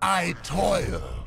I toil.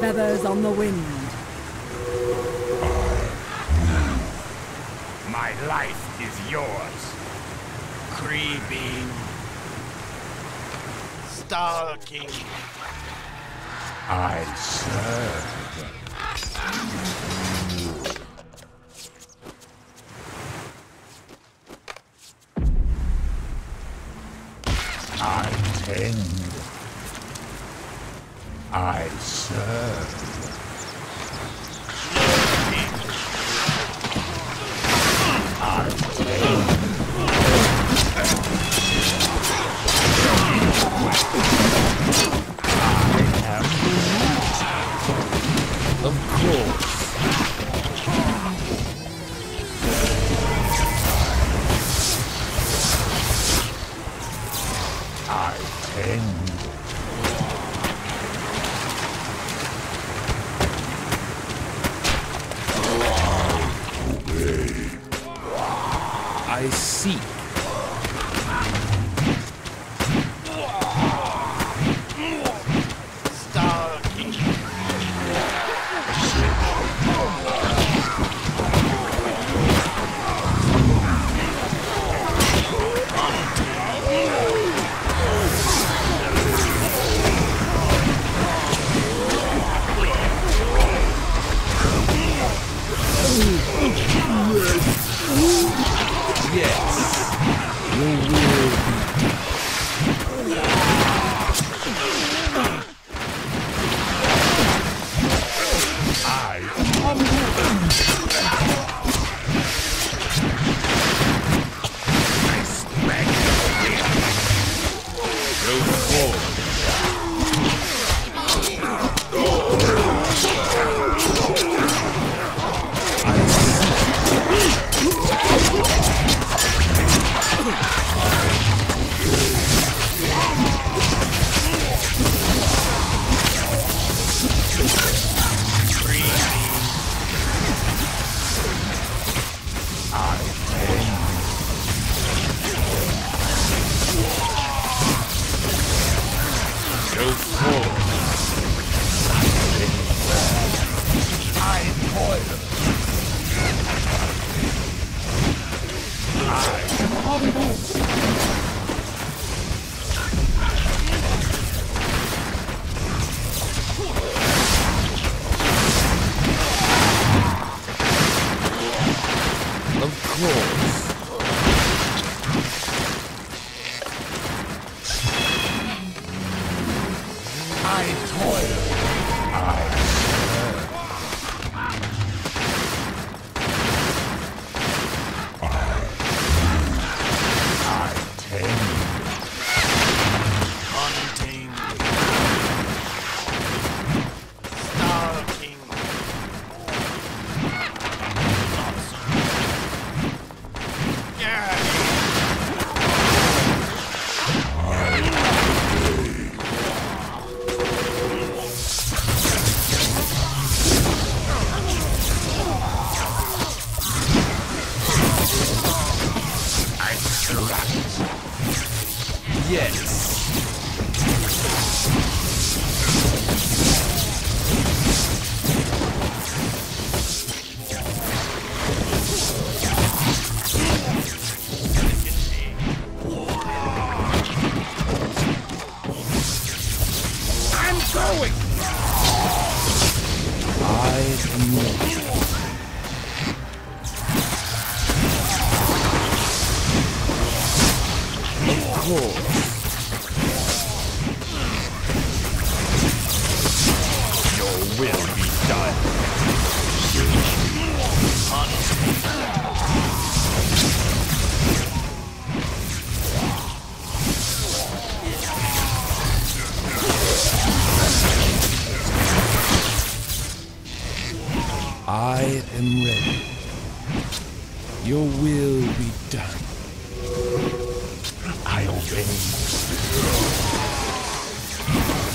feathers on the wind. My life is yours, Creeping, Stalking. I serve.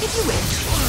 if you wish.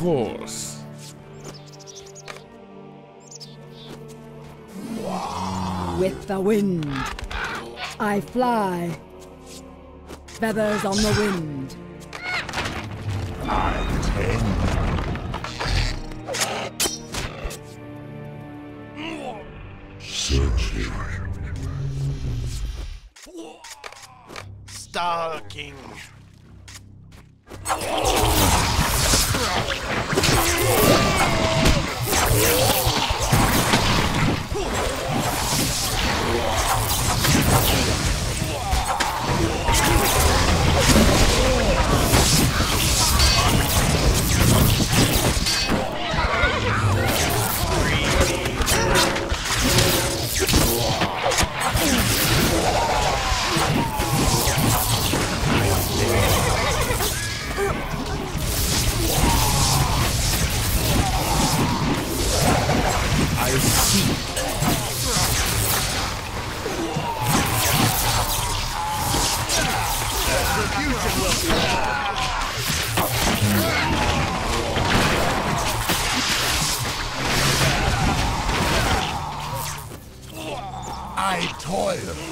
course. With the wind, I fly. Feathers on the wind. I tend. Searching. Star King. boy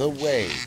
the way.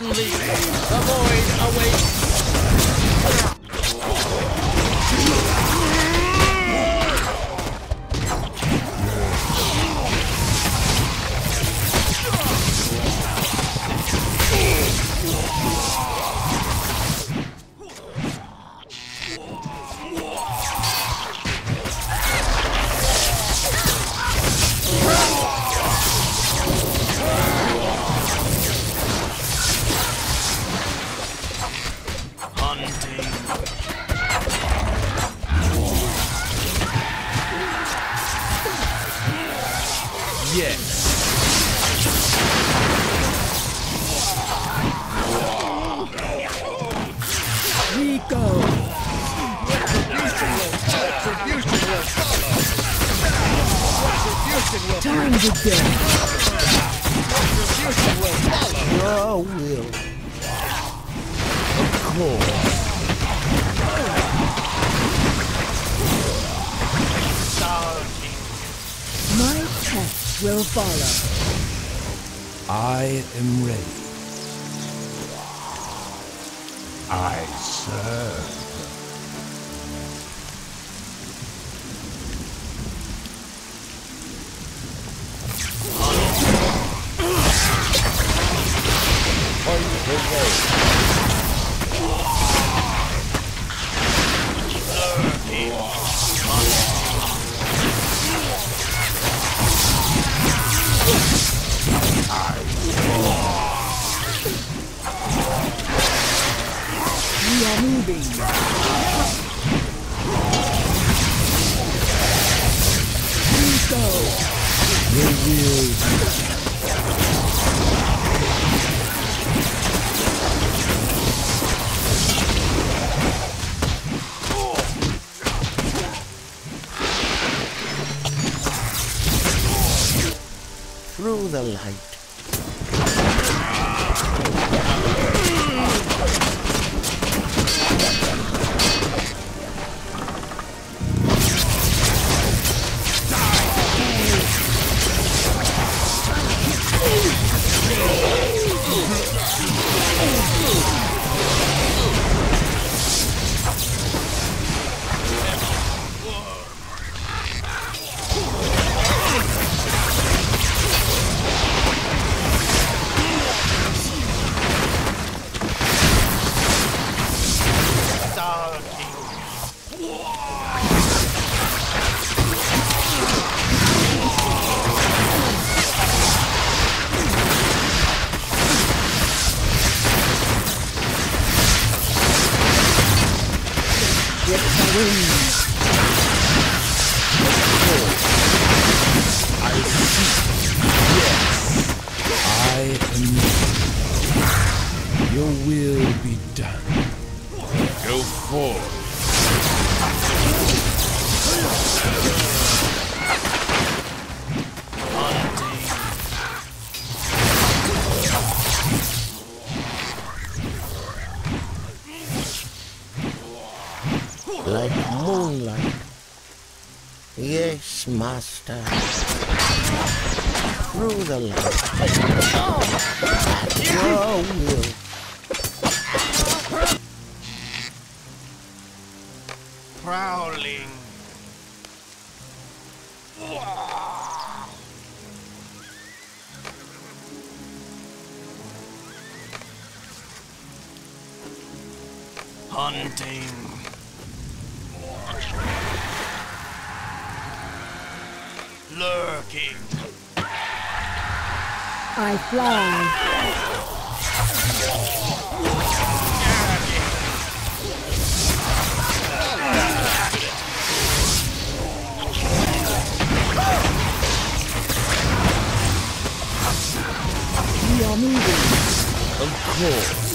suddenly will follow. I am ready. I serve. moonlight. Yes, master. Through the light. Your will. Prowling. Hunting. Lurking. I fly. We are moving. Of course.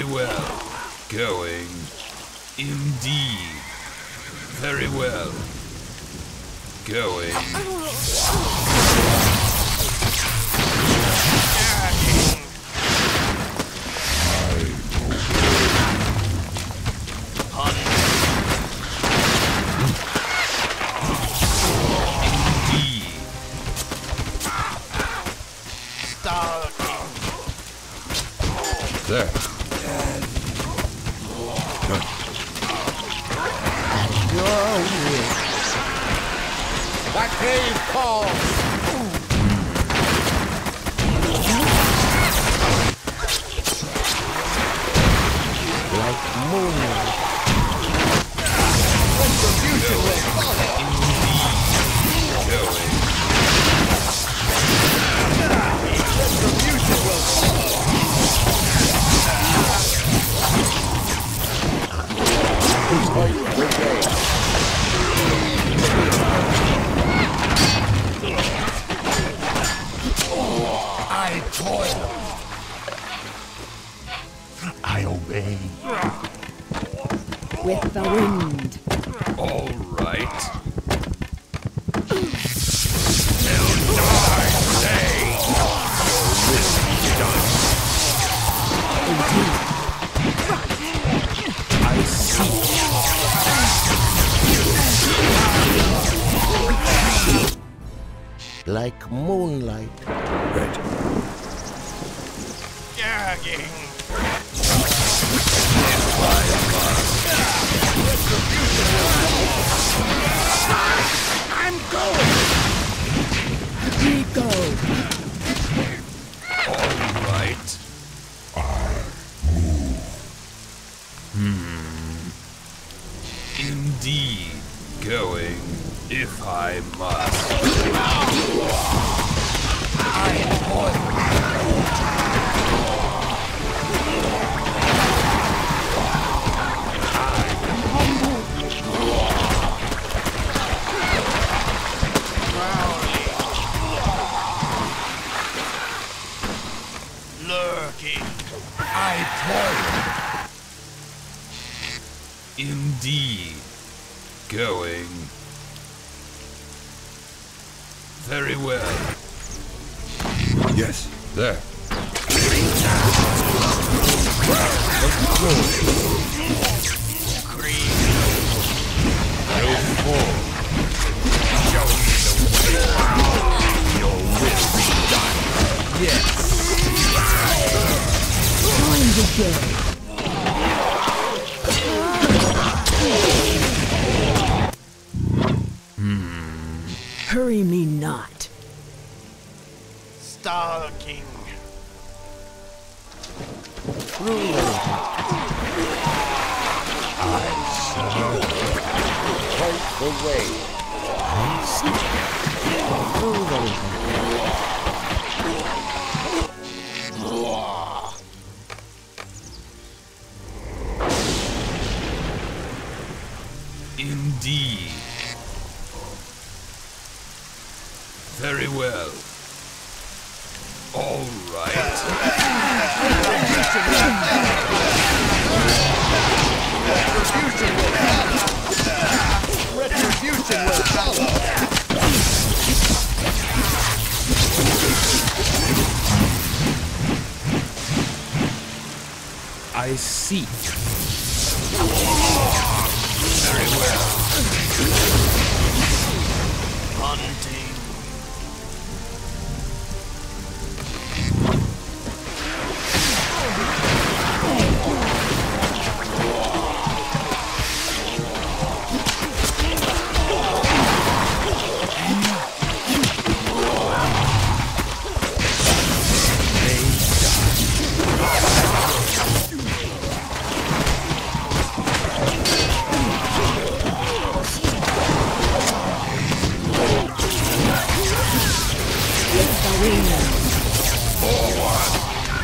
Very well. Going. Indeed. Very well. Going.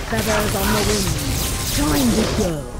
feathers on the wind. Time to go.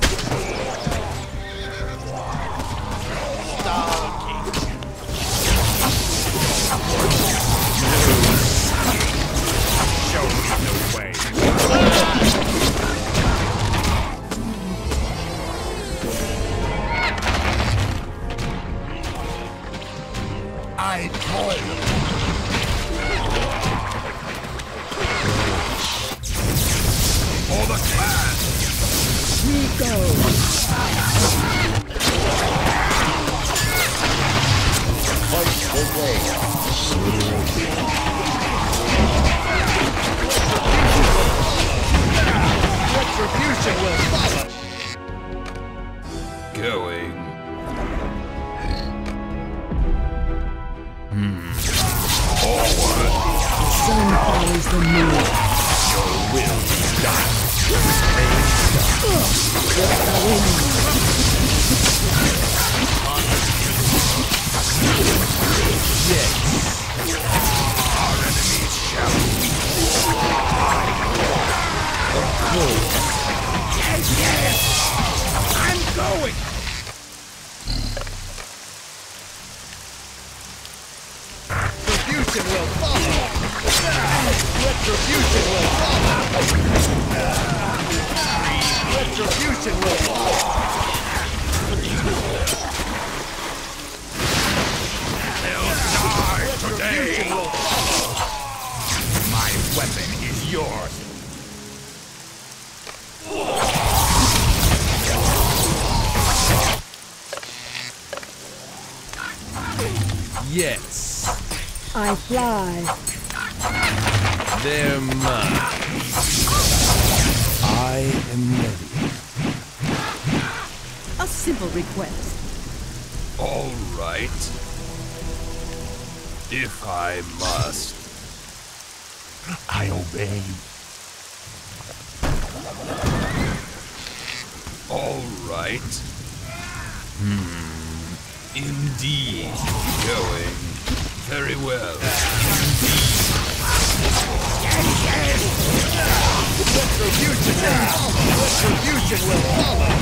Indeed. Going. Very well. Indeed. Retribution now! Retribution will follow!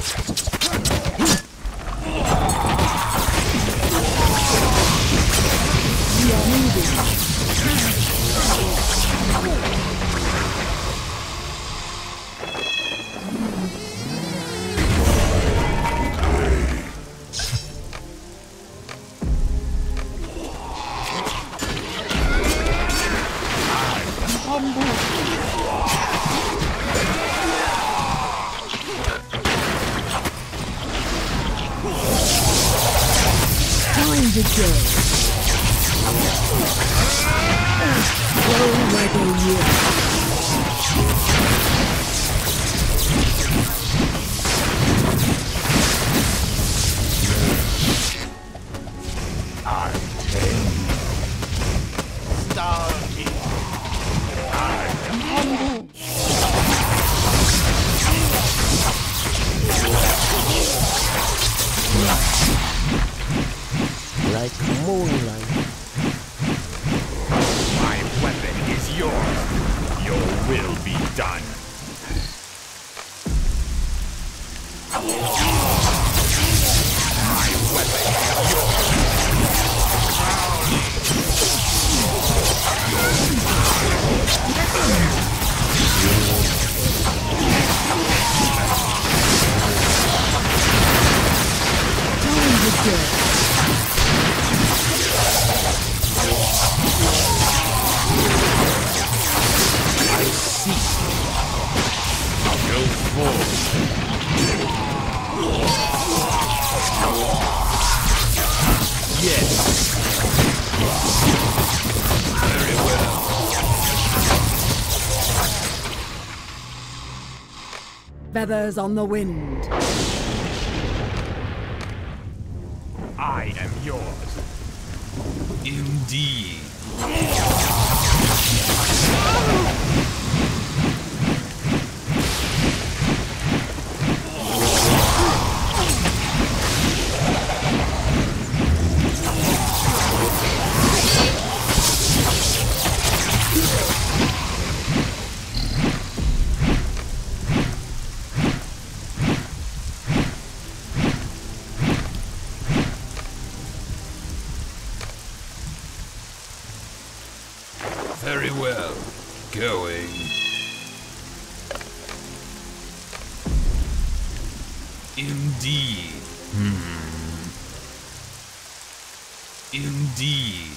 We are moving. Feathers on the wind. Indeed.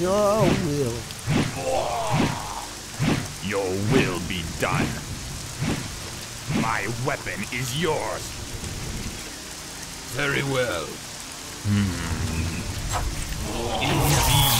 Your will. Your will be done. My weapon is yours. Very well. Hmm. Indeed.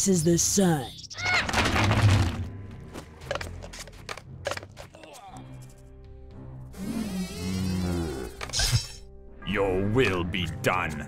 faces the sun. Your will be done.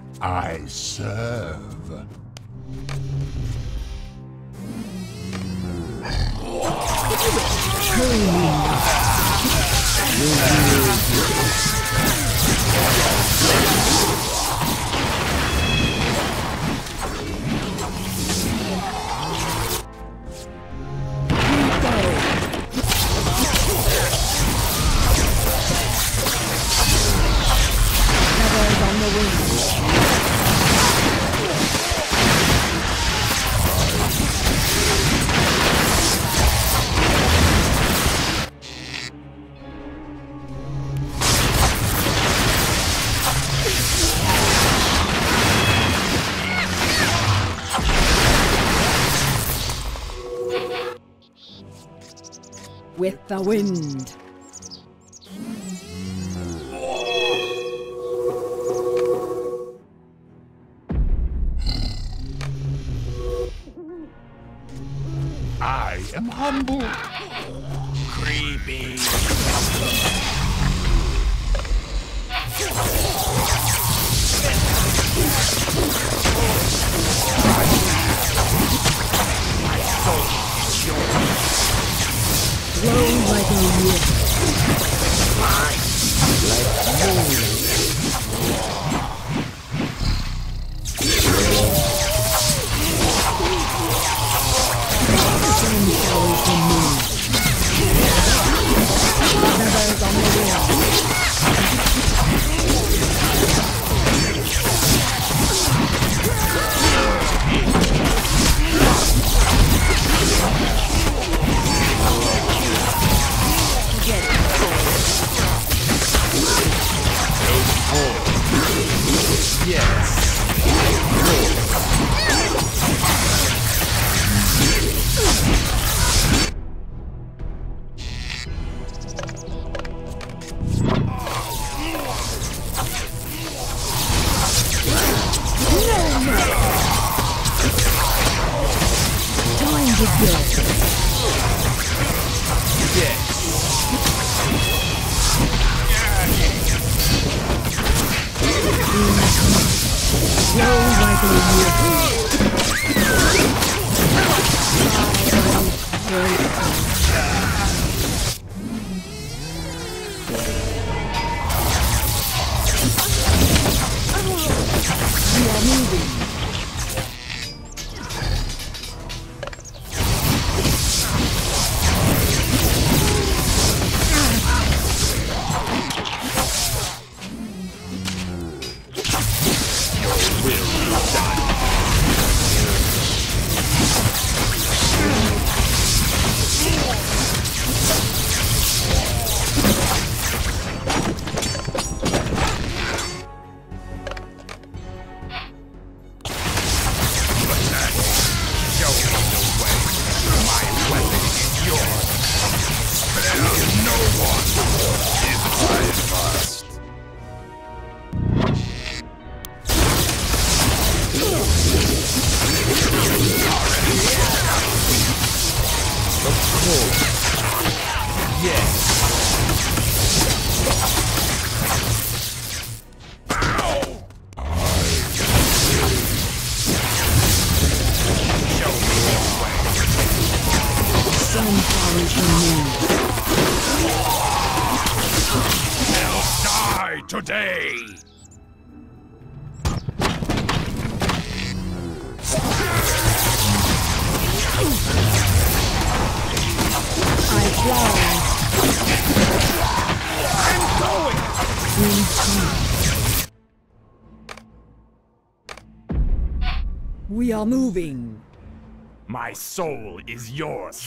the wind. are moving. My soul is yours.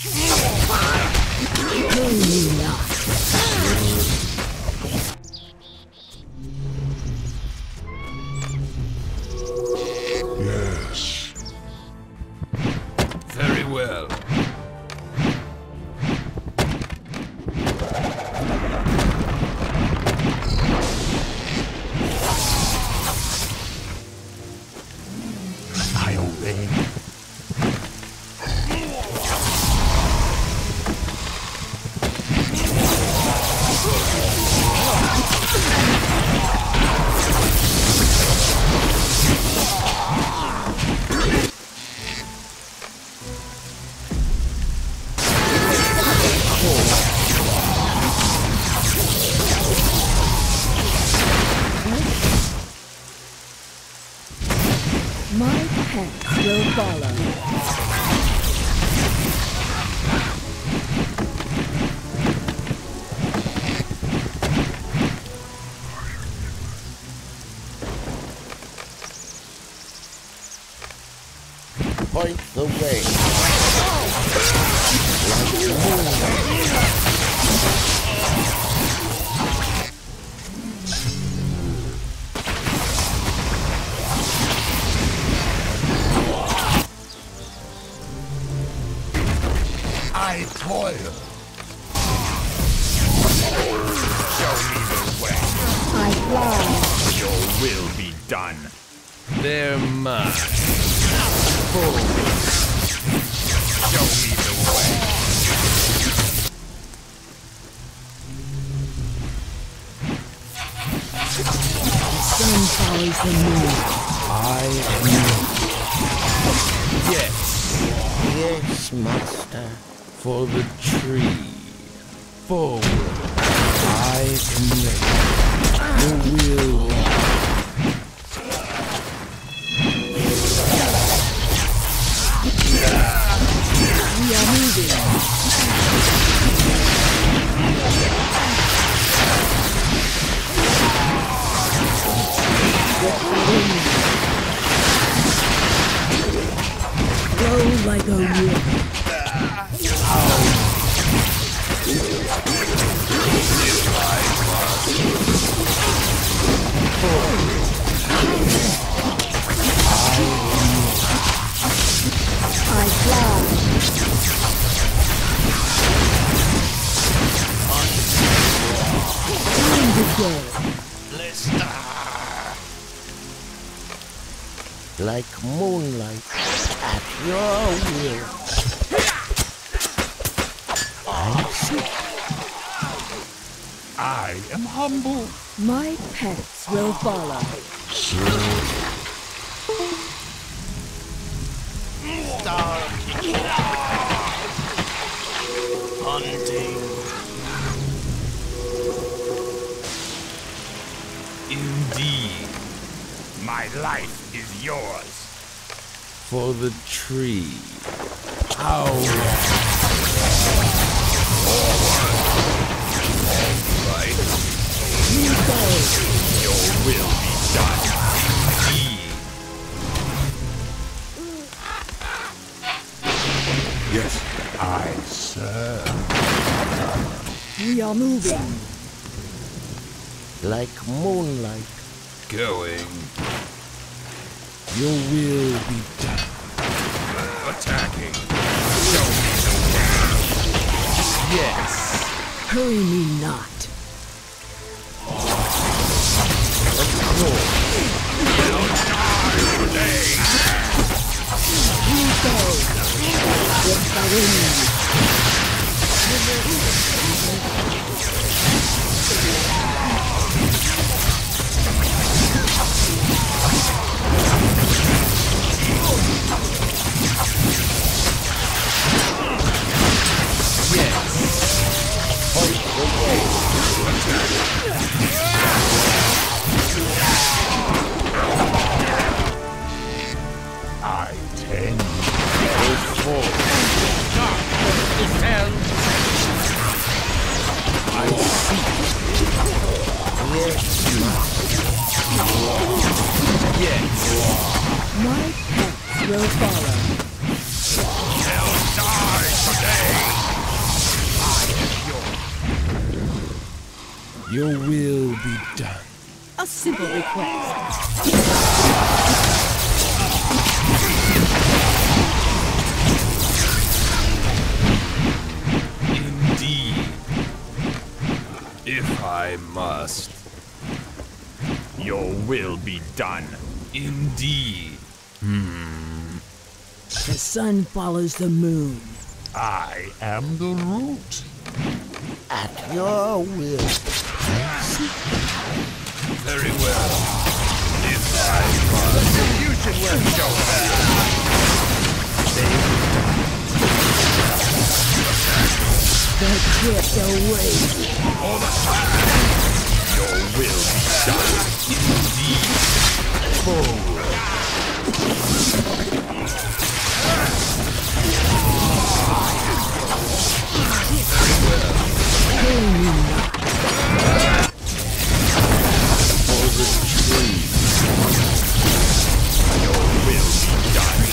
I am humble. My pets will follow. Star Hunting. Indeed. My life is yours. For the tree. Power. Right? Your will be done. Yes, I serve. We are moving. like moonlight. Going. Your will be done. Attacking. Yes. Hurry me not. We go. With the wind. I request. Indeed. If I must. Your will be done. Indeed. Hmm. The sun follows the moon. I am the root. At your will. Very well. If I must. You should let show that. The drift awaits. Your will be done. Hurry me not. Your will be done.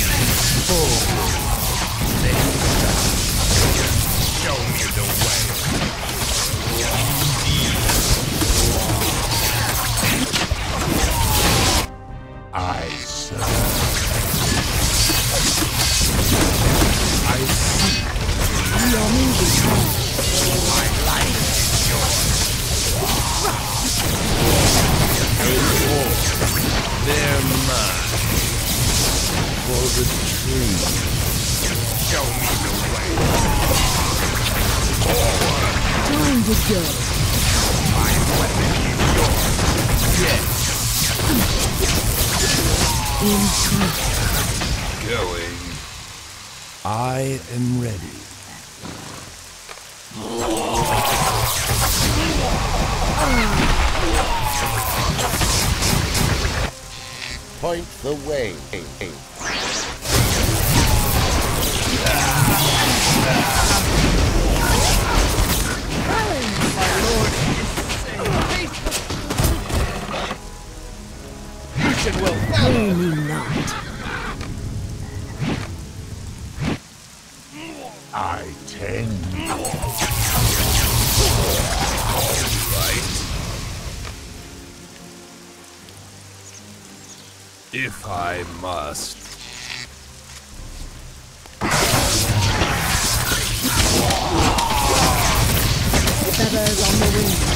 Way. Hurry Feathers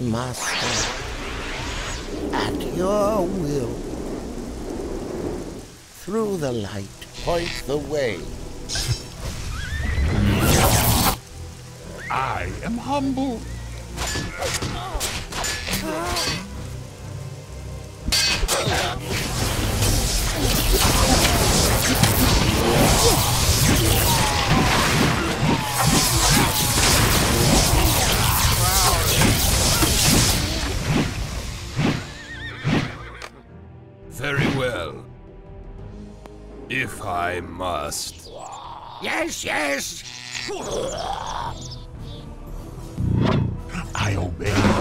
Master. At your will. Through the light, point the way. I am humble. must. Yes, yes! I obey.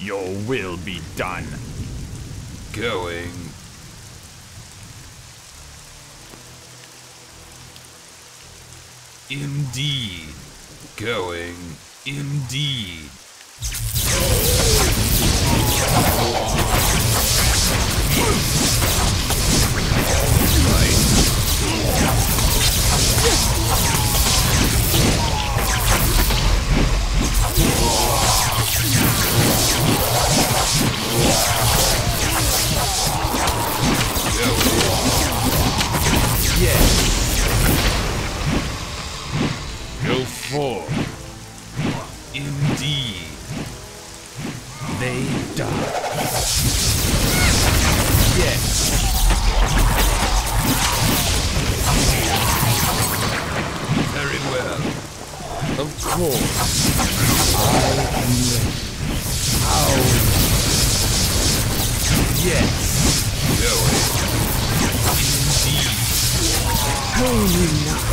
Your will be done. Going. Indeed. Going. Indeed. own you not.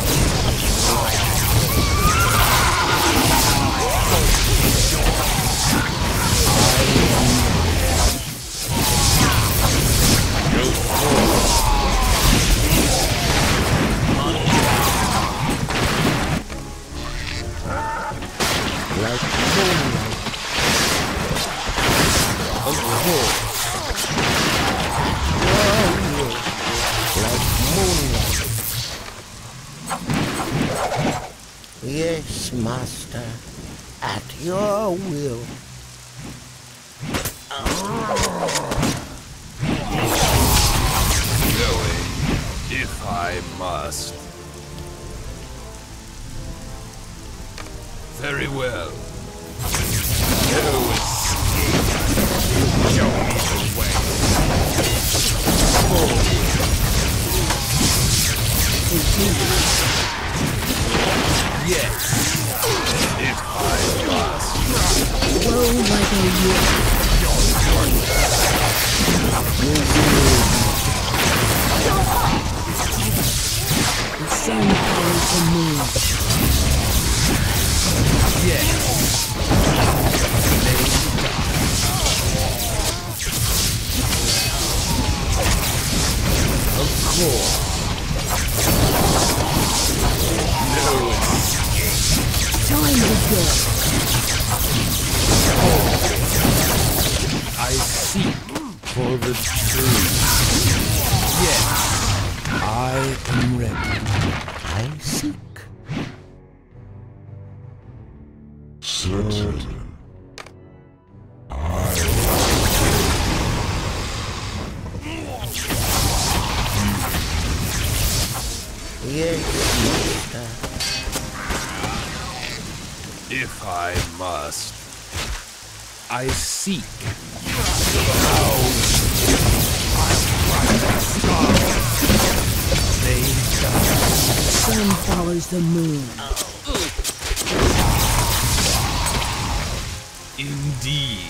Indeed.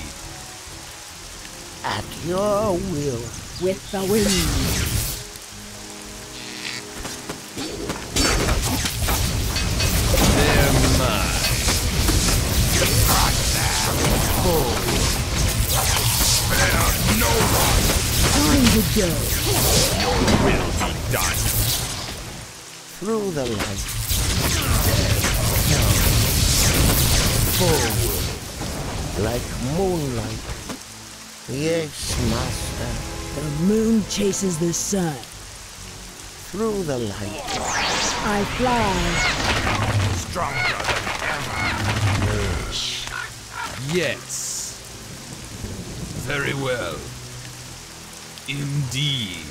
At your will. With the wind. They're mine. Time to go. Will be done. Through the light. Forward. Like moonlight. Yes, master. The moon chases the sun. Through the light. I fly. Stronger than ever. Yes. Very well. Indeed.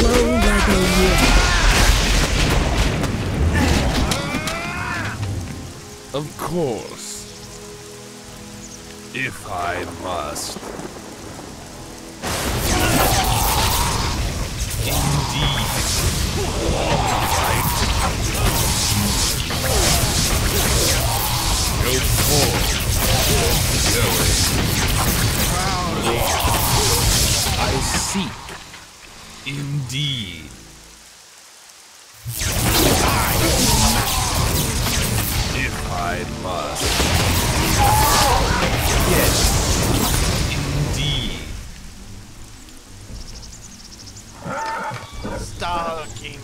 Flow like a river. Of course. If I must. Indeed. Go forth. I seek. Indeed. If I must. Yes. Indeed. Stalking.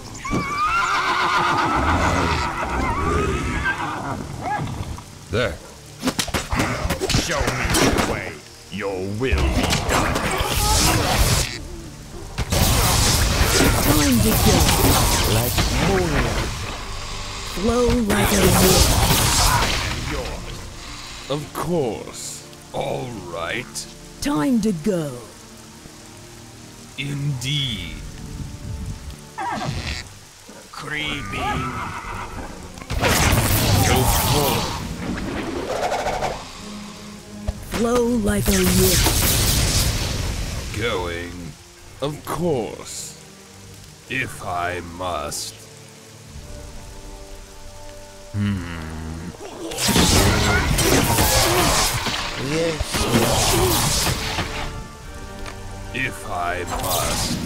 There. Show me the way. Your will be done. Time to go. Like moonlight. Flow like a river. Of course. All right. Time to go. Indeed. Creeping. Go forth. Flow like a river. Going. Of course. If I must. Yes, If I must.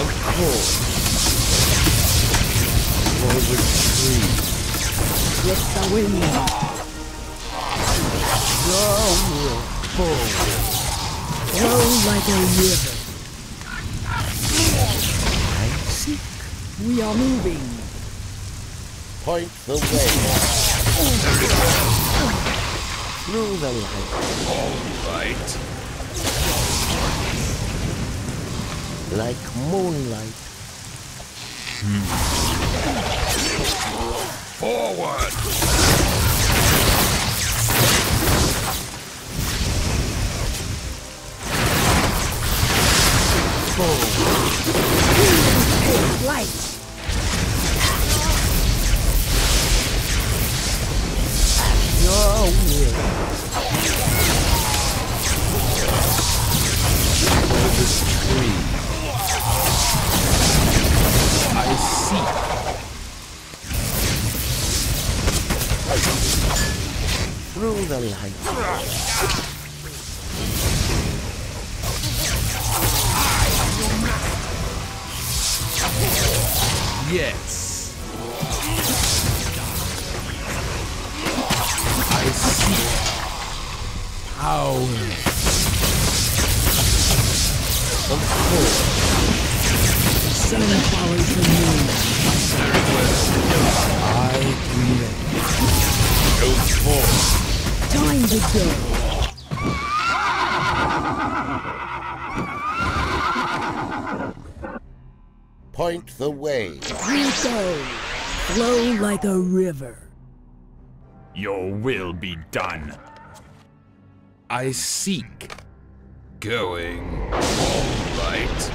of course. The truth. With the wind. your will. Flow like a river. I seek. We are moving. Point the way. Through the light. Right. Like moonlight. Forward. light. Your will. For this tree. I seek. Through the light. Yes. The way. We go. Flow like a river. Your will be done. I seek. Going all right.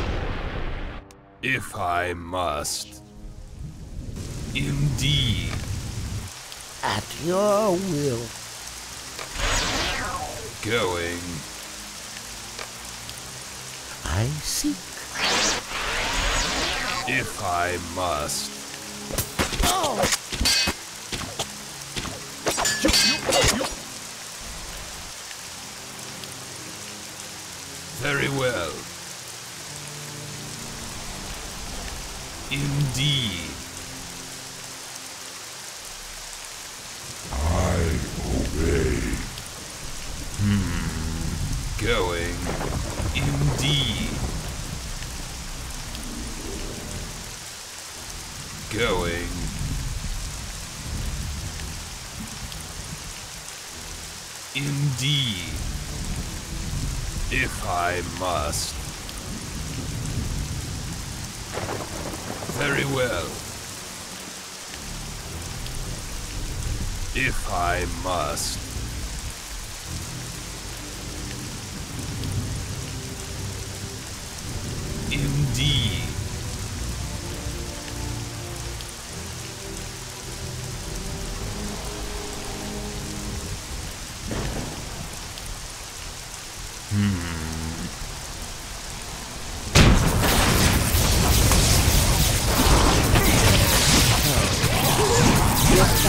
If I must. Indeed. At your will. Going. I seek. If I must. Very well. Indeed. I obey. Hmm. Going. Indeed. Going. Indeed. If I must. Very well. If I must. Indeed.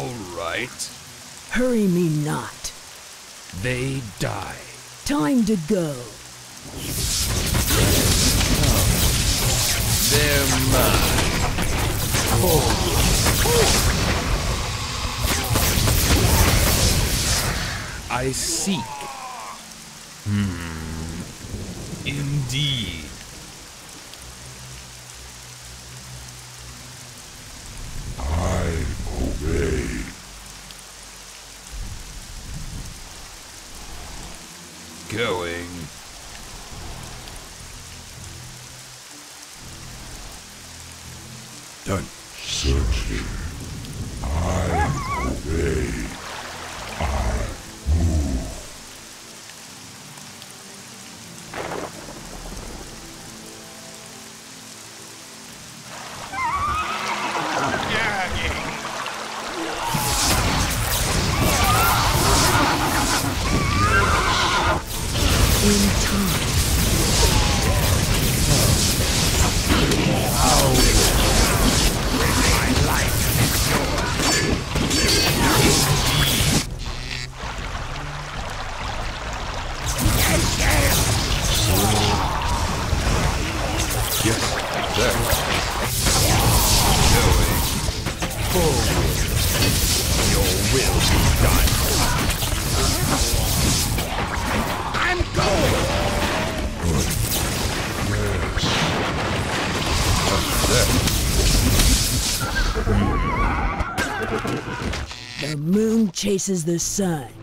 All right. Hurry me not. They die. Time to go. They're mine. I seek. Hmm. Indeed. Chases the sun.